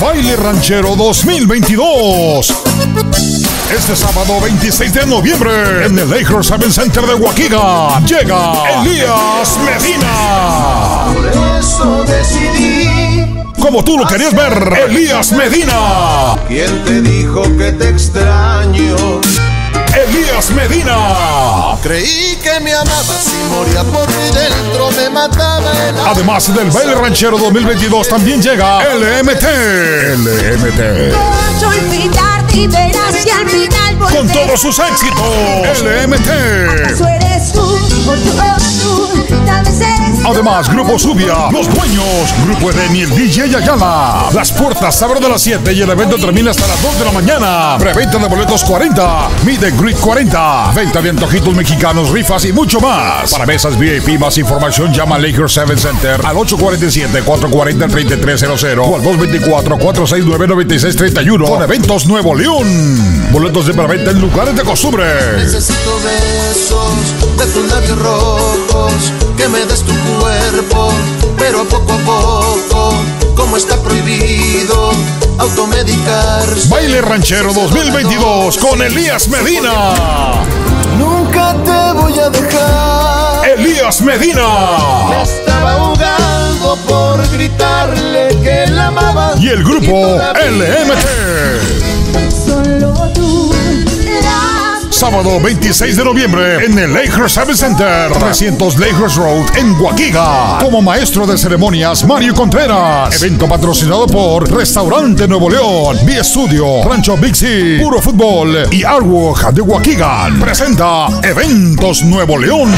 Baile Ranchero 2022. Este sábado 26 de noviembre en el Lakers Seven Center de Waukegan llega Elías Medina. Por eso decidí. Como tú lo querías ver, Elías Medina. ¿Quién te dijo que te extraño? Elías Medina. Creí que me amabas y moría por mi dentro, me mataba. Además del Baile Ranchero 2022 también llega LMT. LMT. Con todos sus éxitos. LMT. Además, Grupo Subia, Los Dueños, Grupo Eden y el DJ Ayala. Las puertas abren a las 7 y el evento termina hasta las 2 de la mañana. Preventa de boletos 40, Mide Grid 40, venta de antojitos mexicanos, rifas y mucho más. Para mesas VIP más información llama a Lakers 7 Center al 847-440-3300 o al 224-469-9631 con Eventos Nuevo León. Boletos de preventa en lugares de costumbre. Necesito besos de tus rojos, que me des tu poco a poco, como está prohibido, automedicarse. Baile Ranchero 2022 con Elías Medina. Nunca te voy a dejar. Elías Medina. Me estaba ahogando por gritarle que la amaba. Y el grupo LMT. Sábado 26 de noviembre en el Lakers Service Center, 300 Lakers Road en Guaquiga. Como maestro de ceremonias, Mario Contreras. Evento patrocinado por Restaurante Nuevo León, B Studio, Rancho Big C, Puro Fútbol y Artwork de Guaquigan. Presenta Eventos Nuevo León.